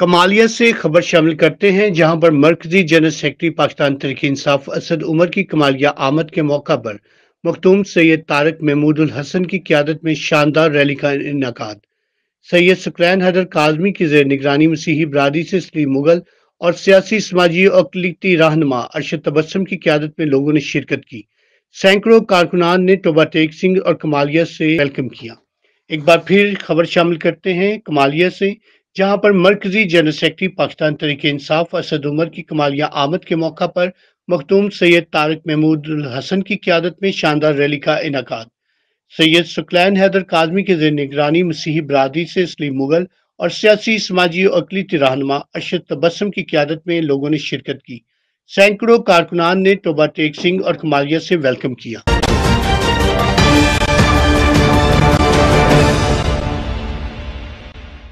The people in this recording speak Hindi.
कमालिया से खबर शामिल करते हैं, जहाँ पर मरकजी जनरल सेक्रेटरी, पाकिस्तान तरीके इंसाफ असद उमर की कमालिया आमद के मौका पर मखतूम सैयद तारक महमूद हसन की क्यादत में शानदार रैली का इनका सैयद सुकरैन हैदर काजमी की जेर निगरानी मसीही बरादरी से सलीम मुगल और सियासी, समाजी और अकलीती रहनमा अरशद तबसम की क्यादत में लोगों ने शिरकत की। सैकड़ों कारकुनान ने टोबा टेक सिंह और कमालिया से वेलकम किया। एक बार फिर खबर शामिल करते हैं, कमालिया से जहाँ पर मरकजी जनरल सेक्रेटरी पाकिस्तान तरीके इंसाफ, असद उमर की कमालिया आमद के मौका पर मखतूम सैयद तारक महमूद हसन की क्यादत में शानदार रैली का इनका सैयद सुकलैन हैदर काजमी के जेर निगरानी, मसीही बरदरी से सलीम मुगल और सियासी, समाजी और अकलीती रहनमा अरशद तबसम की क्यादत में लोगों ने शिरकत की। सैकड़ों कारकुनान ने टोबा टेक सिंह और कमालिया से वेलकम किया।